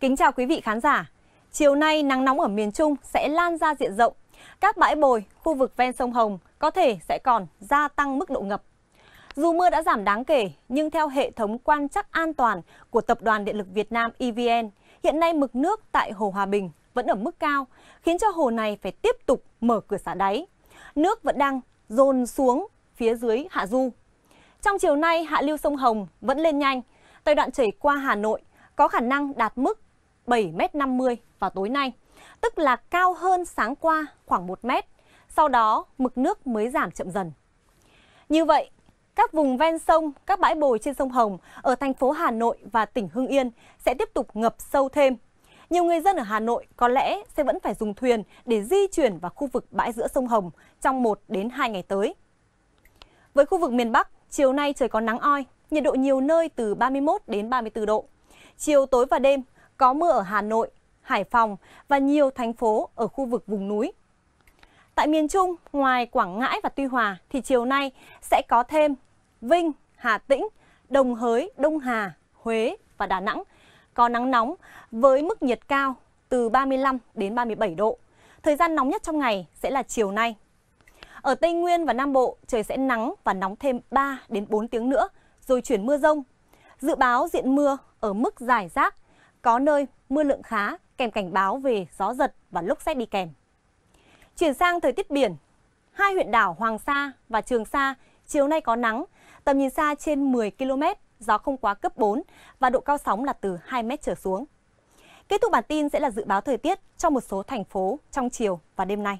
Kính chào quý vị khán giả. Chiều nay nắng nóng ở miền Trung sẽ lan ra diện rộng. Các bãi bồi, khu vực ven sông Hồng có thể sẽ còn gia tăng mức độ ngập. Dù mưa đã giảm đáng kể, nhưng theo hệ thống quan trắc an toàn của Tập đoàn Điện lực Việt Nam EVN, hiện nay mực nước tại Hồ Hòa Bình vẫn ở mức cao, khiến cho hồ này phải tiếp tục mở cửa xả đáy. Nước vẫn đang dồn xuống phía dưới hạ du. Trong chiều nay, hạ lưu sông Hồng vẫn lên nhanh. Tại đoạn chảy qua Hà Nội có khả năng đạt mức 7m50 vào tối nay, tức là cao hơn sáng qua khoảng 1 mét. Sau đó, mực nước mới giảm chậm dần. Như vậy, các vùng ven sông, các bãi bồi trên sông Hồng ở thành phố Hà Nội và tỉnh Hưng Yên sẽ tiếp tục ngập sâu thêm. Nhiều người dân ở Hà Nội có lẽ sẽ vẫn phải dùng thuyền để di chuyển vào khu vực bãi giữa sông Hồng trong 1 đến 2 ngày tới. Với khu vực miền Bắc, chiều nay trời có nắng oi, nhiệt độ nhiều nơi từ 31 đến 34 độ. Chiều tối và đêm có mưa ở Hà Nội, Hải Phòng và nhiều thành phố ở khu vực vùng núi. Tại miền Trung, ngoài Quảng Ngãi và Tuy Hòa thì chiều nay sẽ có thêm Vinh, Hà Tĩnh, Đồng Hới, Đông Hà, Huế và Đà Nẵng có nắng nóng với mức nhiệt cao từ 35 đến 37 độ. Thời gian nóng nhất trong ngày sẽ là chiều nay. Ở Tây Nguyên và Nam Bộ, trời sẽ nắng và nóng thêm 3 đến 4 tiếng nữa rồi chuyển mưa rông. Dự báo diện mưa ở mức dài rác, có nơi mưa lượng khá kèm cảnh báo về gió giật và lốc xét đi kèm. Chuyển sang thời tiết biển, hai huyện đảo Hoàng Sa và Trường Sa chiều nay có nắng, tầm nhìn xa trên 10 km, gió không quá cấp 4 và độ cao sóng là từ 2 m trở xuống. Kết thúc bản tin sẽ là dự báo thời tiết cho một số thành phố trong chiều và đêm nay.